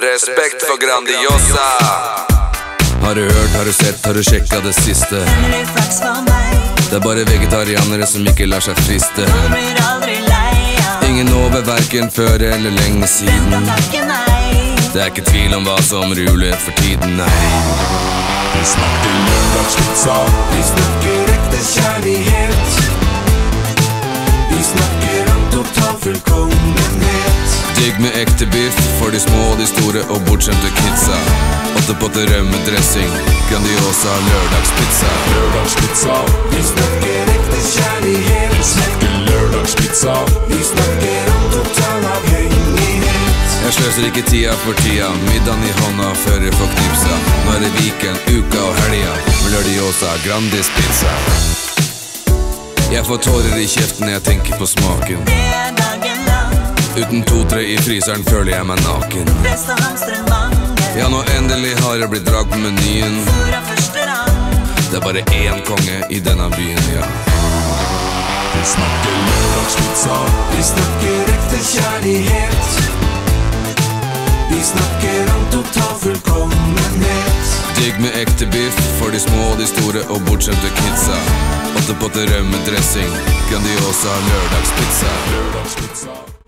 Respekt for Grandiosa. Har du hørt, har du sett, har du sjekka det siste? Det er bare vegetarianere som ikke lar seg friste. Ingen over verken før eller lenge den siden. Det er ikke tvil om hva som ruler for tiden, nei. Vi snakker lørdagspizza. Vi snakker Digg med ekte biff for de små, og de store og bortskjemte kidsa. Åtte potter rømmedressing, Grandiosa lørdagspizza. Lørdagspizza. Vi snakker ekte kjærlighet. Vi snakker lørdagspizza. Vi snakker om total avhengighet. Jeg sløser ikke tida for tida, middagen i hånda før jeg får knipsa. Nå er det weekend, uka og helga, med Lørdiosa Grandis pizza. Jeg får tårer i kjeften når jeg tenker på smaken. Det er. Uten to-tre i fryseren føler jeg meg naken. Ja, nå endelig har jeg blitt drag på menyen. Det er bare én konge i denne byen, ja. Vi snakker lørdagspizza. Vi snakker ekte kjærlighet. Vi snakker om total fullkommenhet. Digg med ekte biff for de små, de store og bortskjemte kidsa. Åtte potter rømmedressing, Grandiosa lørdagspizza. Lørdagspizza.